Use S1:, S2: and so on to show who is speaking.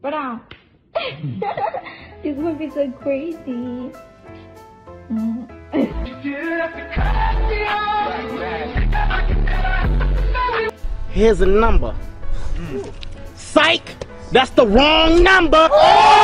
S1: But um, this would be so crazy.
S2: Here's a number. Psych! That's the wrong number! Oh!